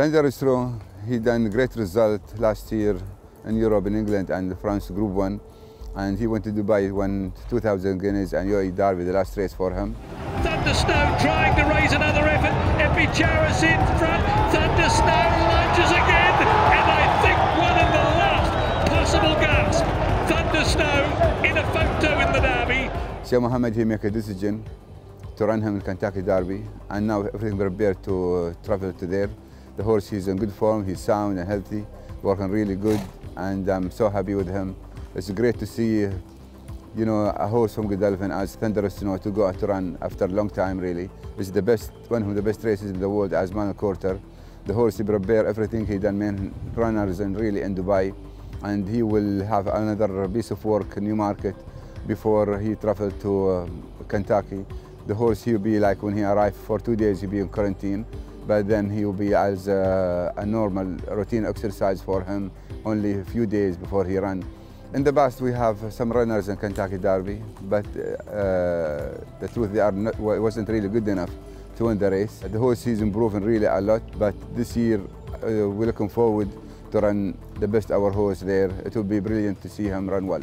Thunder Snow, he done great result last year in Europe, in England, and France Group 1. And he went to Dubai, won 2,000 guineas, and UAE Derby, the last race for him. Thunder Snow trying to raise another effort. Epicharis in front. Thunder Snow lunges again. And I think one of the last possible gasp. Thunder Snow in a photo in the Derby. Sheikh Mohammed, he make a decision to run him in Kentucky Derby, and now everything prepared to travel to there. The horse is in good form, he's sound and healthy, working really good, and I'm so happy with him. It's great to see, you know, a horse from Godolphin as Thunder Snow to go out to run after a long time, really. It's the best, one of the best races in the world as Manuel Quarter. The horse, he prepare everything he done, main runners and really in Dubai, and he will have another piece of work in Newmarket before he travel to uh, Kentucky. The horse, he'll be like when he arrived for two days, he'll be in quarantine, but then he will be as a, a normal routine exercise for him only a few days before he run. In the past, we have some runners in Kentucky Derby, but uh, the truth, they are not, wasn't really good enough to win the race. The horse is improving really a lot, but this year uh, we're looking forward to run the best our horse there. It will be brilliant to see him run well.